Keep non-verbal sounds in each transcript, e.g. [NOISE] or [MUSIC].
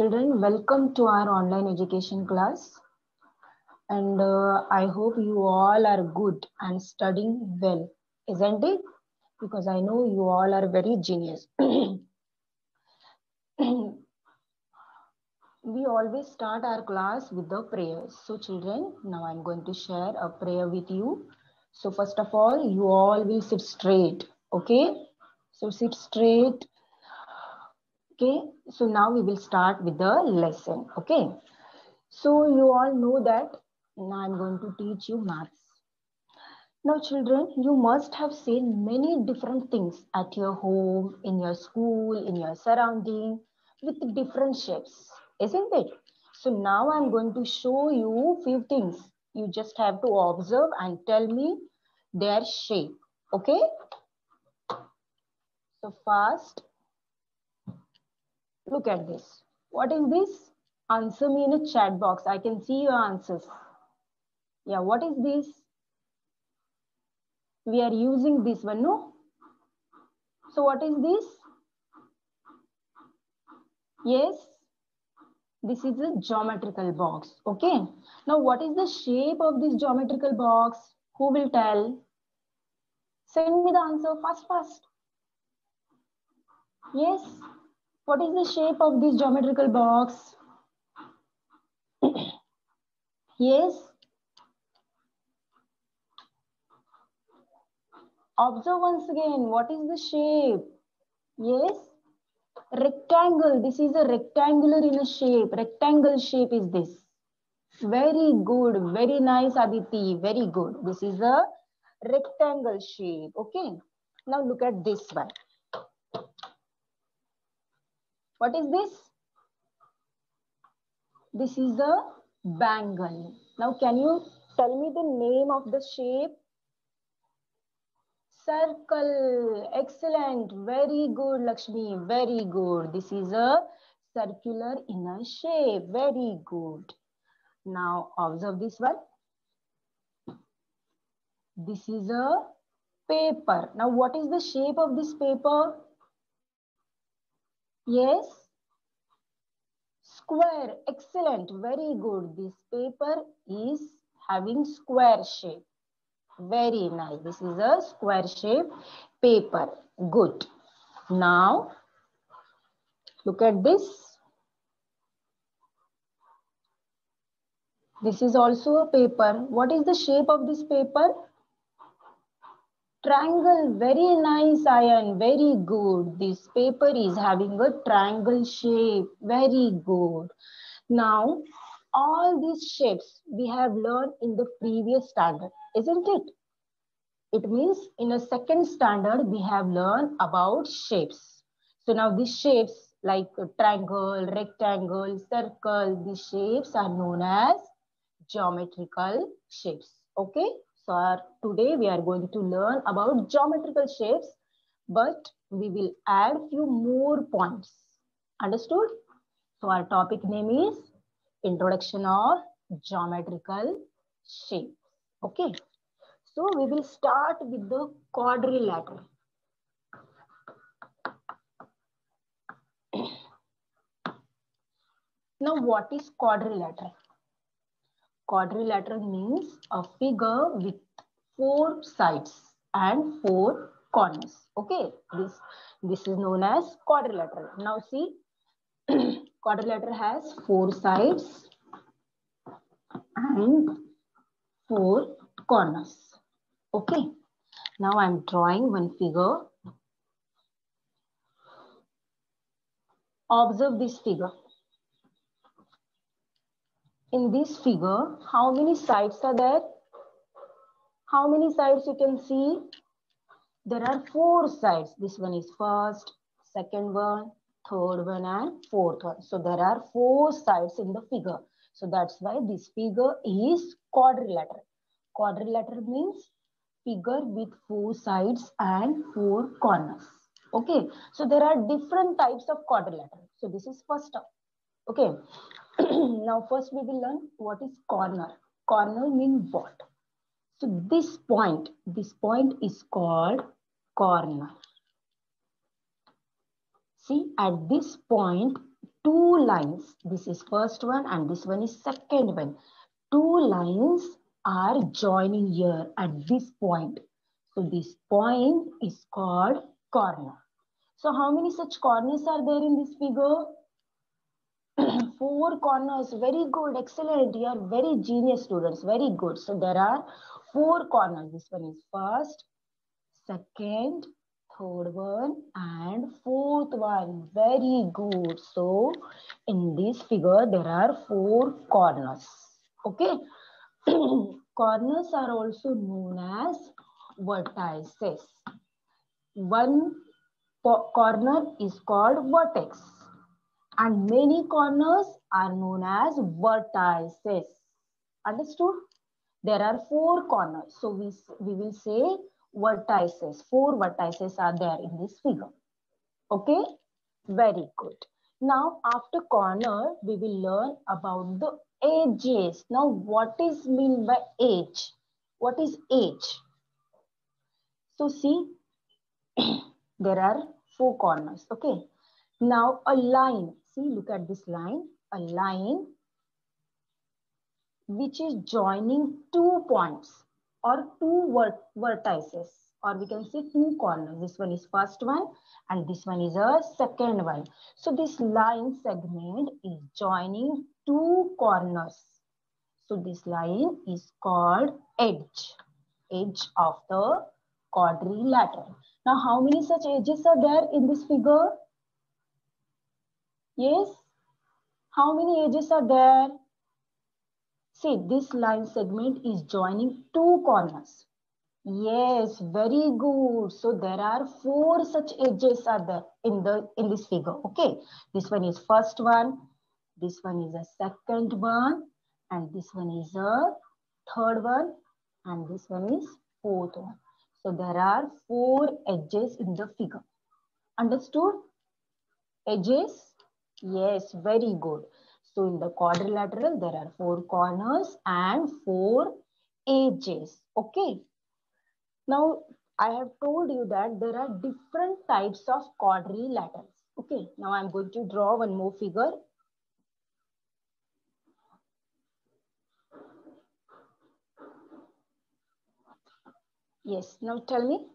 children, welcome to our online education class. And uh, I hope you all are good and studying well, isn't it? Because I know you all are very genius. [CLEARS THROAT] we always start our class with the prayers. So children, now I'm going to share a prayer with you. So first of all, you all will sit straight, okay? So sit straight Okay, so now we will start with the lesson. Okay, so you all know that now I'm going to teach you maths. Now, children, you must have seen many different things at your home, in your school, in your surrounding with different shapes, isn't it? So now I'm going to show you few things. You just have to observe and tell me their shape. Okay? So first, Look at this. What is this? Answer me in a chat box. I can see your answers. Yeah, what is this? We are using this one, no? So what is this? Yes, this is a geometrical box. Okay. Now what is the shape of this geometrical box? Who will tell? Send me the answer fast, fast. Yes. What is the shape of this geometrical box? yes. Observe once again. What is the shape? Yes. Rectangle. This is a rectangular in a shape. Rectangle shape is this. Very good. Very nice, Aditi. Very good. This is a rectangle shape. Okay. Now look at this one. What is this? This is a bangle. Now, can you tell me the name of the shape? Circle. Excellent. Very good, Lakshmi. Very good. This is a circular inner shape. Very good. Now, observe this one. This is a paper. Now, what is the shape of this paper? Yes. Square. Excellent. Very good. This paper is having square shape. Very nice. This is a square shape paper. Good. Now, look at this. This is also a paper. What is the shape of this paper? Triangle, very nice Ayan very good. This paper is having a triangle shape, very good. Now, all these shapes we have learned in the previous standard, isn't it? It means in a second standard, we have learned about shapes. So now these shapes like triangle, rectangle, circle, these shapes are known as geometrical shapes. Okay. So our, today we are going to learn about geometrical shapes, but we will add few more points. Understood? So our topic name is Introduction of Geometrical Shapes. Okay. So we will start with the quadrilateral. [CLEARS THROAT] now what is quadrilateral? Quadrilateral means a figure with four sides and four corners. Okay, this, this is known as quadrilateral. Now see, [CLEARS THROAT] quadrilateral has four sides and four corners. Okay, now I'm drawing one figure. Observe this figure in this figure, how many sides are there? How many sides you can see? There are four sides. This one is first, second one, third one and fourth one. So there are four sides in the figure. So that's why this figure is quadrilateral. Quadrilateral means figure with four sides and four corners. Okay. So there are different types of quadrilateral. So this is first. Okay. [CLEARS THROAT] now first we will learn what is corner. Corner means what? So this point, this point is called corner. See, at this point, two lines, this is first one and this one is second one. Two lines are joining here at this point. So this point is called corner. So how many such corners are there in this figure? [CLEARS THROAT] four corners. Very good. Excellent. You are very genius students. Very good. So there are four corners. This one is first, second, third one and fourth one. Very good. So in this figure, there are four corners. Okay. [CLEARS THROAT] corners are also known as vertices. One corner is called vertex and many corners are known as vertices. Understood? There are four corners. So we, we will say vertices. Four vertices are there in this figure. Okay? Very good. Now, after corner, we will learn about the edges. Now, what is mean by edge? What is edge? So, see, [CLEARS THROAT] there are four corners. Okay. Now, a line see, look at this line, a line which is joining two points or two vert vertices or we can say two corners. This one is first one and this one is a second one. So this line segment is joining two corners. So this line is called edge, edge of the quadrilateral. Now how many such edges are there in this figure? Yes? How many edges are there? See, this line segment is joining two corners. Yes, very good. So there are four such edges are there in the in this figure. Okay, this one is first one, this one is a second one, and this one is a third one, and this one is fourth one. So there are four edges in the figure. Understood? Edges Yes, very good. So in the quadrilateral, there are four corners and four edges. Okay. Now, I have told you that there are different types of quadrilaterals. Okay. Now I'm going to draw one more figure. Yes. Now tell me.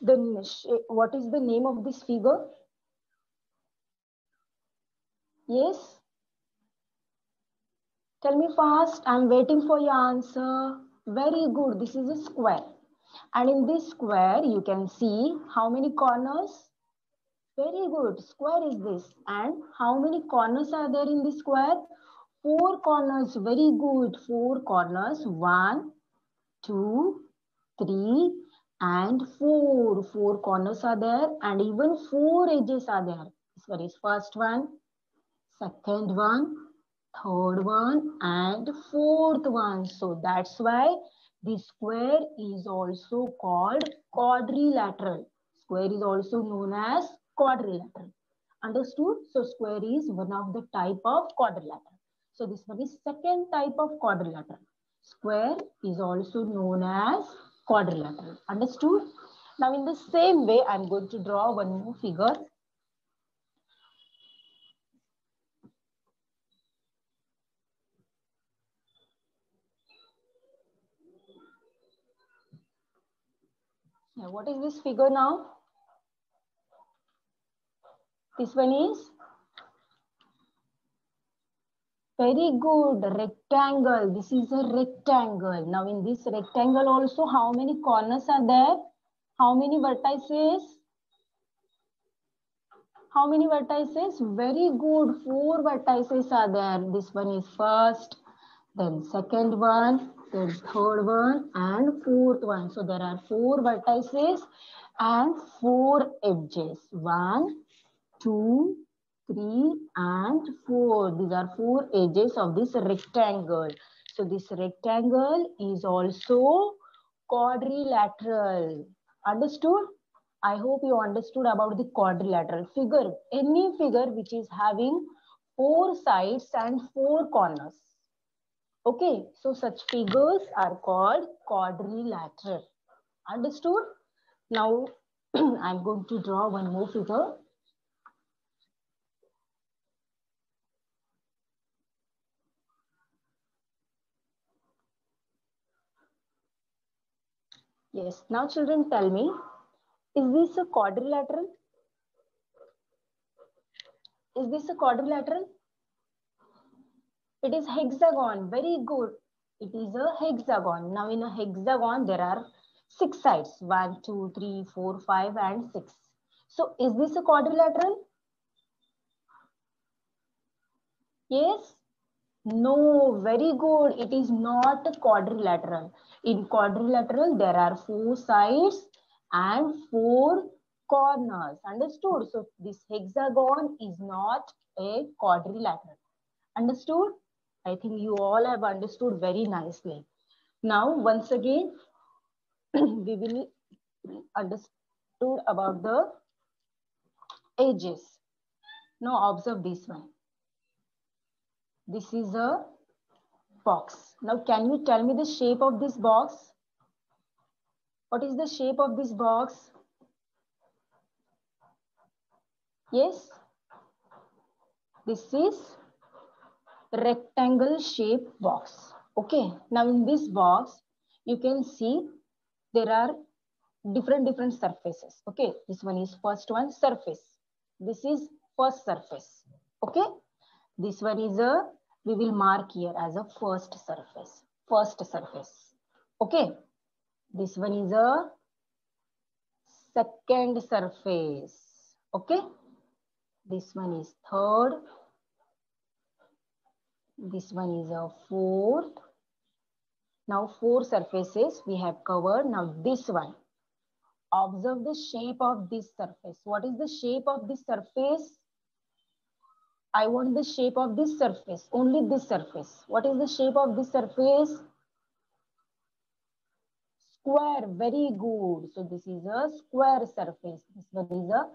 The, what is the name of this figure? Yes? Tell me fast. I'm waiting for your answer. Very good. This is a square. And in this square, you can see how many corners? Very good. Square is this. And how many corners are there in this square? Four corners. Very good. Four corners. One, two, three, and four. Four corners are there. And even four edges are there. This one is first one, second one, third one, and fourth one. So that's why the square is also called quadrilateral. Square is also known as quadrilateral. Understood? So square is one of the type of quadrilateral. So this one is second type of quadrilateral. Square is also known as quadrilateral. Understood? Now in the same way, I'm going to draw one more figure Now, what is this figure now? This one is very good rectangle. This is a rectangle. Now in this rectangle also how many corners are there? How many vertices? How many vertices? Very good. Four vertices are there. This one is first, then second one, then third one and fourth one. So there are four vertices and four edges. One, two, three, and four. These are four edges of this rectangle. So this rectangle is also quadrilateral. Understood? I hope you understood about the quadrilateral figure. Any figure which is having four sides and four corners. Okay, so such figures are called quadrilateral. Understood? Now, [CLEARS THROAT] I'm going to draw one more figure. Yes, now children tell me, is this a quadrilateral? Is this a quadrilateral? It is hexagon. Very good. It is a hexagon. Now in a hexagon, there are six sides. One, two, three, four, five, and six. So is this a quadrilateral? Yes? No, very good. It is not a quadrilateral. In quadrilateral, there are four sides and four corners. Understood? So this hexagon is not a quadrilateral. Understood? I think you all have understood very nicely. Now, once again, [CLEARS THROAT] we will understood about the edges. Now observe this one. This is a box. Now can you tell me the shape of this box? What is the shape of this box? Yes? This is rectangle shape box. Okay. Now in this box, you can see there are different different surfaces. Okay. This one is first one surface. This is first surface. Okay. This one is a, we will mark here as a first surface. First surface. Okay. This one is a second surface. Okay. This one is third. This one is a fourth. Now four surfaces we have covered. Now this one. Observe the shape of this surface. What is the shape of this surface? I want the shape of this surface, only this surface. What is the shape of this surface? Square, very good. So this is a square surface. This one is a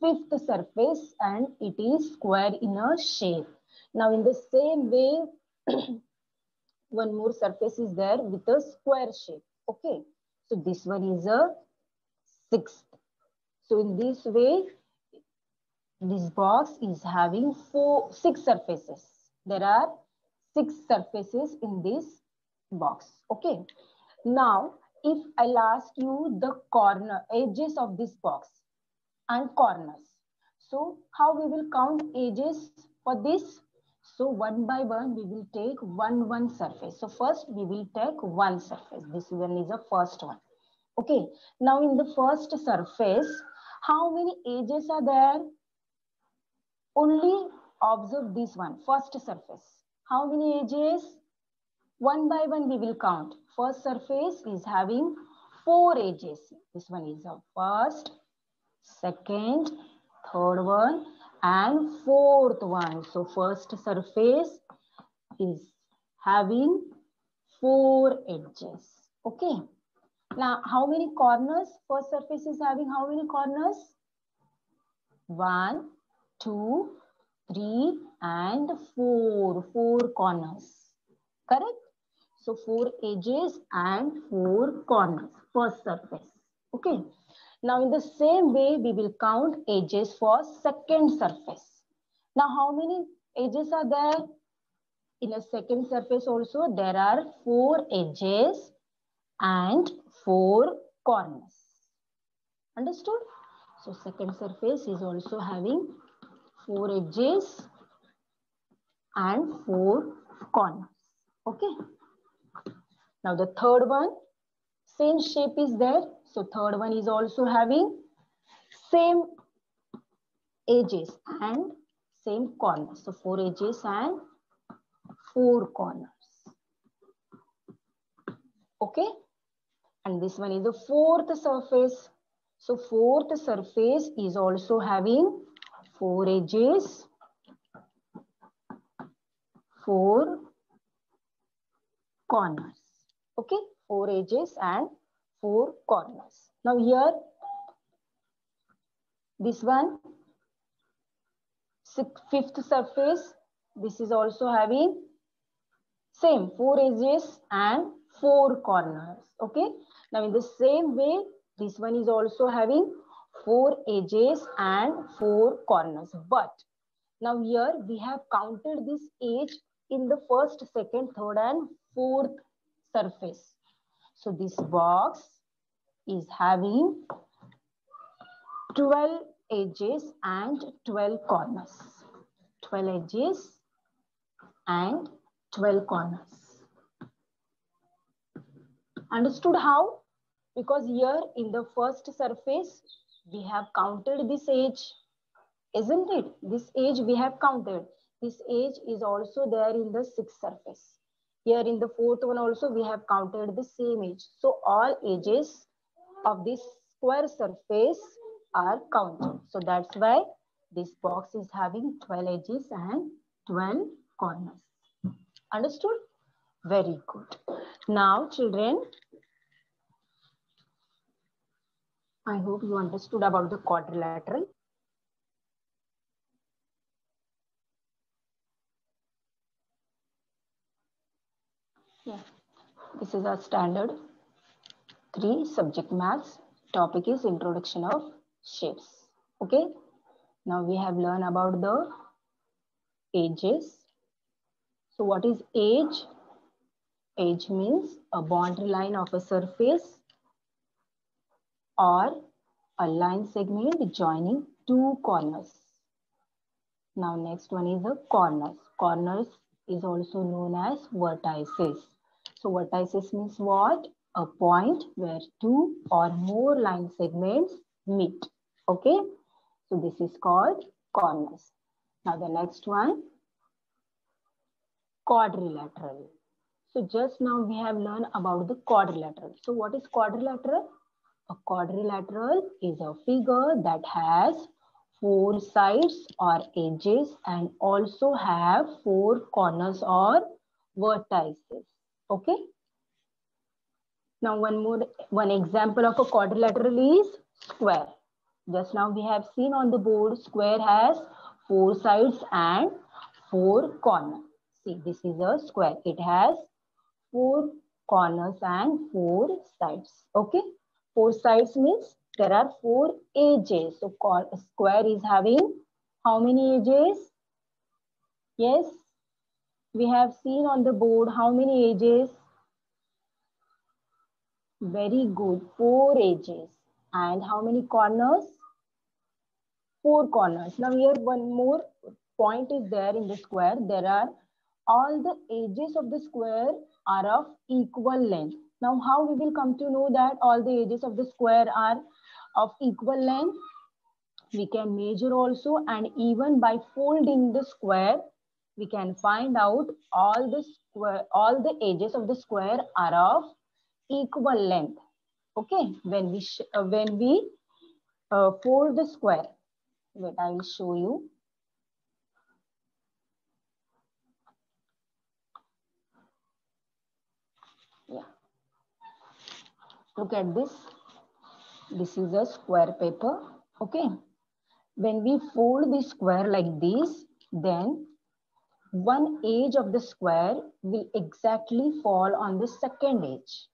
fifth surface and it is square in a shape. Now in the same way, [CLEARS THROAT] one more surface is there with a square shape. Okay. So this one is a sixth. So in this way, this box is having four, six surfaces. There are six surfaces in this box. Okay. Now, if I'll ask you the corner edges of this box and corners. So how we will count edges for this? So one by one, we will take one, one surface. So first we will take one surface. This one is the first one. Okay. Now in the first surface, how many edges are there? Only observe this one, first surface. How many edges? One by one we will count. First surface is having four edges. This one is the first, second, third one, and fourth one. So first surface is having four edges. Okay. Now, how many corners? First surface is having how many corners? One, two, three, and four. Four corners. Correct? So four edges and four corners. First surface. Okay. Now in the same way, we will count edges for second surface. Now how many edges are there? In a second surface also, there are four edges and four corners. Understood? So second surface is also having four edges and four corners. Okay. Now the third one, same shape is there. So third one is also having same edges and same corners. So four edges and four corners. Okay. And this one is the fourth surface. So fourth surface is also having four edges, four corners. Okay, four edges and four corners. Now here, this one, sixth, fifth surface, this is also having same four edges and four corners. Okay, now in the same way, this one is also having four edges and four corners. But now here we have counted this edge in the first, second, third and fourth surface. So this box is having 12 edges and 12 corners. 12 edges and 12 corners. Understood how? Because here in the first surface, we have counted this edge, isn't it? This edge we have counted. This edge is also there in the sixth surface. Here in the fourth one also, we have counted the same edge. So all edges of this square surface are counted. So that's why this box is having 12 edges and 12 corners. Understood? Very good. Now, children, I hope you understood about the quadrilateral. Yeah, this is our standard three subject maths. Topic is introduction of shapes. Okay, now we have learned about the edges. So what is edge? Edge means a boundary line of a surface or a line segment joining two corners. Now next one is the corners. Corners is also known as vertices. So vertices means what? A point where two or more line segments meet. Okay. So this is called corners. Now the next one, quadrilateral. So just now we have learned about the quadrilateral. So what is quadrilateral? A quadrilateral is a figure that has four sides or edges and also have four corners or vertices. Okay. Now one more, one example of a quadrilateral is square. Just now we have seen on the board, square has four sides and four corners. See, this is a square. It has four corners and four sides. Okay. Four sides means there are four edges. So square is having how many edges? Yes. We have seen on the board how many edges? Very good. Four edges. And how many corners? Four corners. Now here one more point is there in the square. There are all the edges of the square are of equal length. Now, how we will come to know that all the edges of the square are of equal length? We can measure also and even by folding the square, we can find out all the square, all the edges of the square are of equal length. Okay, when we uh, when we uh, fold the square, wait, I will show you. Yeah, look at this. This is a square paper. Okay. When we fold the square like this, then one edge of the square will exactly fall on the second edge.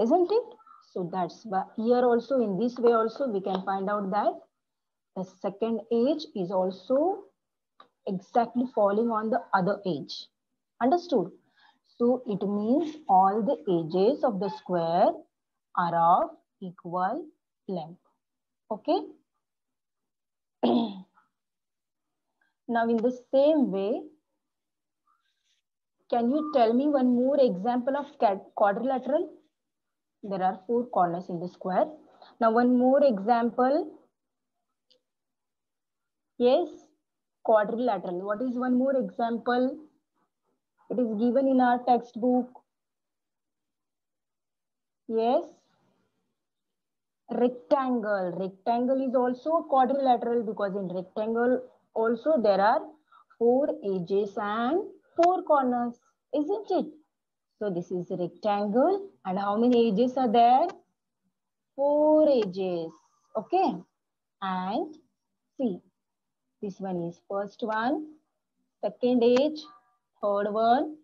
Isn't it? So that's why here also in this way also we can find out that the second edge is also exactly falling on the other edge. Understood? So it means all the edges of the square are of equal length. Okay. [CLEARS THROAT] now in the same way, can you tell me one more example of quadrilateral? There are four corners in the square. Now one more example. Yes, quadrilateral. What is one more example? It is given in our textbook. Yes rectangle. Rectangle is also quadrilateral because in rectangle also there are four edges and four corners, isn't it? So this is a rectangle and how many edges are there? Four edges, okay? And see, this one is first one, second edge, third one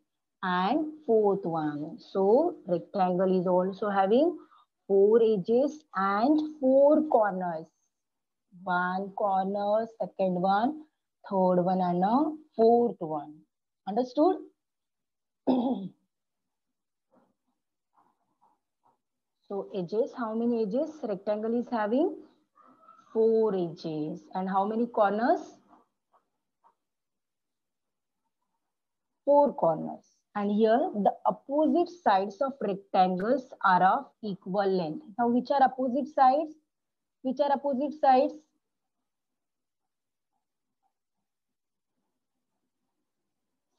and fourth one. So rectangle is also having four edges and four corners. One corner, second one, third one and a fourth one. Understood? [CLEARS THROAT] So edges, how many edges rectangle is having? Four edges. And how many corners? Four corners. And here the opposite sides of rectangles are of equal length. Now which are opposite sides? Which are opposite sides?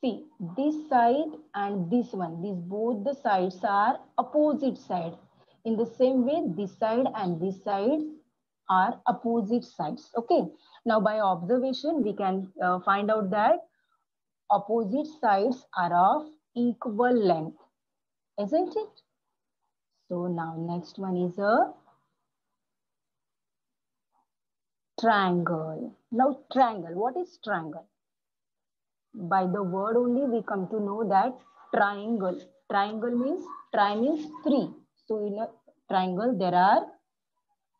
See, this side and this one, these both the sides are opposite side. In the same way, this side and this side are opposite sides. Okay. Now, by observation, we can uh, find out that opposite sides are of equal length. Isn't it? So now next one is a triangle. Now triangle, what is triangle? By the word only we come to know that triangle. Triangle means, tri means three. So in a triangle there are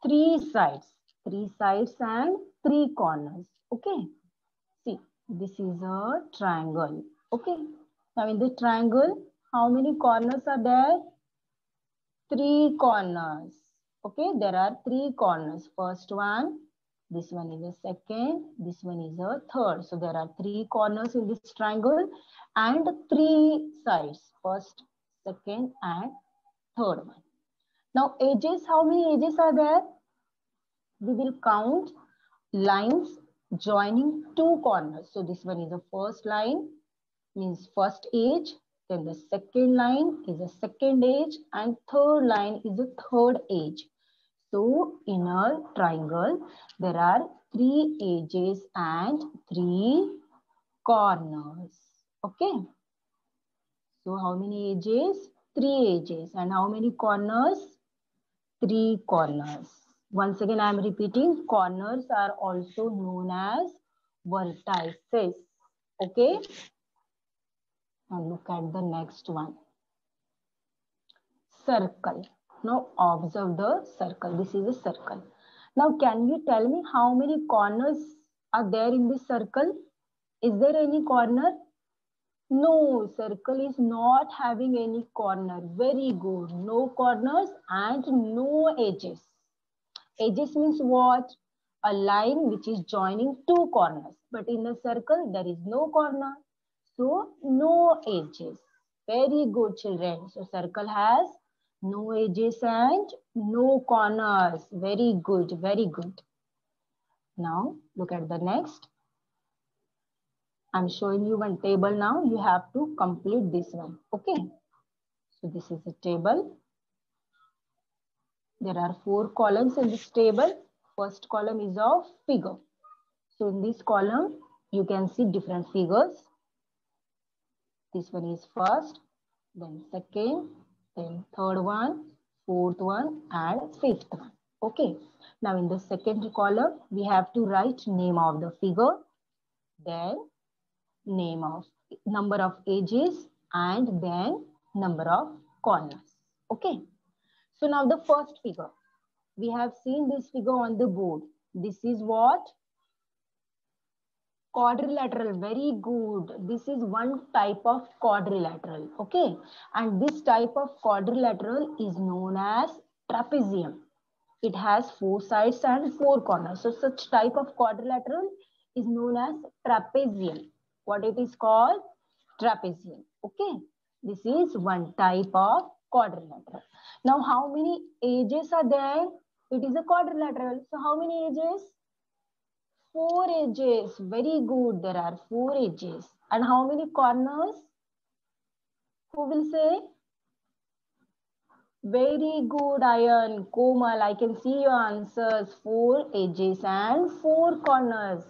three sides. Three sides and three corners. Okay. See, this is a triangle. Okay. Now in the triangle, how many corners are there? Three corners. Okay, there are three corners. First one, this one is a second, this one is a third. So there are three corners in this triangle and three sides. First, second and third one. Now edges, how many edges are there? We will count lines joining two corners. So this one is the first line, means first edge. Then the second line is the second edge and third line is the third edge. So in a triangle, there are three edges and three corners. Okay. So how many edges? Three edges. And how many corners? Three corners. Once again, I am repeating, corners are also known as vertices. Okay. Now look at the next one. Circle. Now observe the circle. This is a circle. Now can you tell me how many corners are there in this circle? Is there any corner? No, circle is not having any corner. Very good. No corners and no edges. Edges means what? A line which is joining two corners. But in the circle, there is no corner. So no edges. Very good children. So circle has no edges and no corners. Very good, very good. Now look at the next. I'm showing you one table now. You have to complete this one. Okay. So this is a table. There are four columns in this table. First column is of figure. So in this column, you can see different figures. This one is first, then second, then third one, fourth one, and fifth one. Okay. Now in the second column, we have to write name of the figure, then name of number of edges, and then number of corners. Okay. So now the first figure. We have seen this figure on the board. This is what? Quadrilateral very good. This is one type of quadrilateral okay? And this type of quadrilateral is known as trapezium. It has four sides and four corners. So such type of quadrilateral is known as trapezium. What it is called? Trapezium okay? This is one type of quadrilateral. Now how many edges are there? It is a quadrilateral. So how many edges four edges. Very good. There are four edges. And how many corners? Who will say? Very good, Ayan. Komal, I can see your answers. Four edges and four corners.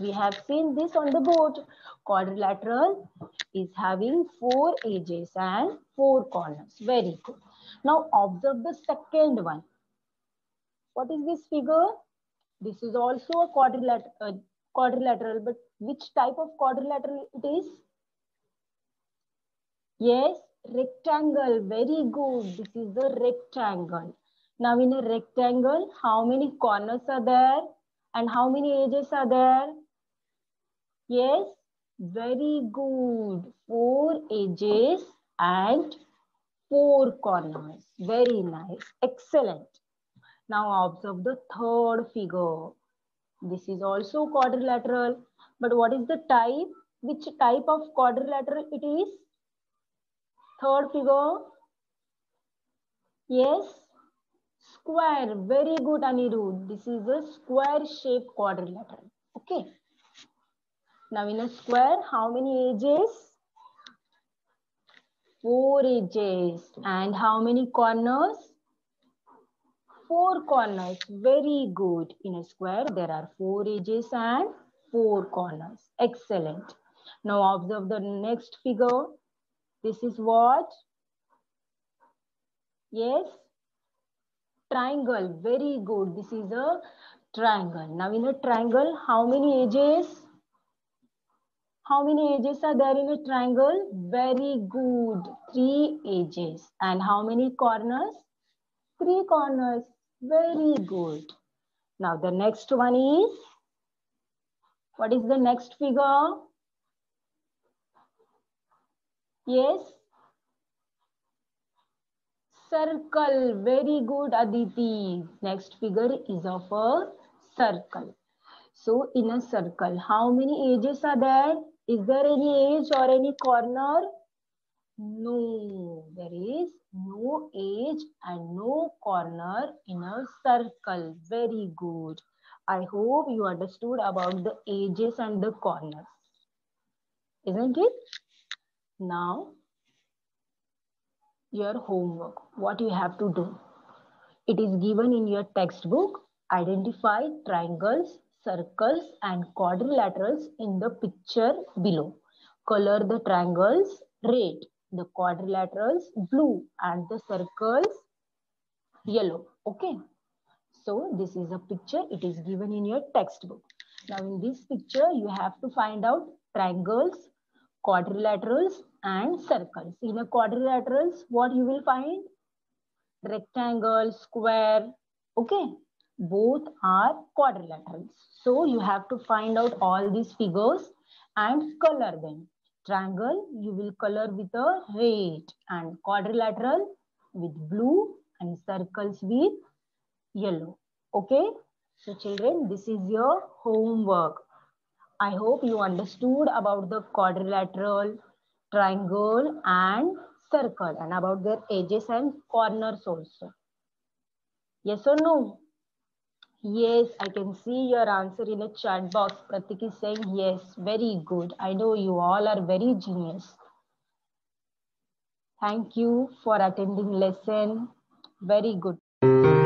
We have seen this on the board. Quadrilateral is having four edges and four corners. Very good. Now observe the second one. What is this figure? This is also a quadrilateral, uh, quadrilateral, but which type of quadrilateral it is? Yes, rectangle. Very good. This is the rectangle. Now in a rectangle, how many corners are there? And how many edges are there? Yes, very good. Four edges and four corners. Very nice. Excellent. Now observe the third figure. This is also quadrilateral. But what is the type? Which type of quadrilateral it is? Third figure. Yes. Square. Very good, Anirudh. This is a square shaped quadrilateral. Okay. Now in a square, how many edges? Four edges. And how many corners? Four corners. Very good. In a square, there are four edges and four corners. Excellent. Now observe the next figure. This is what? Yes? Triangle. Very good. This is a triangle. Now in a triangle, how many edges? How many edges are there in a triangle? Very good. Three edges. And how many corners? Three corners. Very good. Now the next one is, what is the next figure? Yes. Circle. Very good, Aditi. Next figure is of a circle. So in a circle, how many edges are there? Is there any edge or any corner? No, there is no edge and no corner in a circle. Very good. I hope you understood about the edges and the corners. Isn't it? Now, your homework. What you have to do. It is given in your textbook. Identify triangles, circles and quadrilaterals in the picture below. Color the triangles red, the quadrilaterals blue and the circles yellow. Okay. So this is a picture. It is given in your textbook. Now in this picture, you have to find out triangles, quadrilaterals and circles. In a quadrilaterals, what you will find? Rectangle, square. Okay both are quadrilaterals. So you have to find out all these figures and color them. Triangle, you will color with a red and quadrilateral with blue and circles with yellow. Okay. So children, this is your homework. I hope you understood about the quadrilateral, triangle and circle and about their edges and corners also. Yes or no? Yes, I can see your answer in the chat box. Pratik is saying yes. Very good. I know you all are very genius. Thank you for attending lesson. Very good.